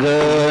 Good.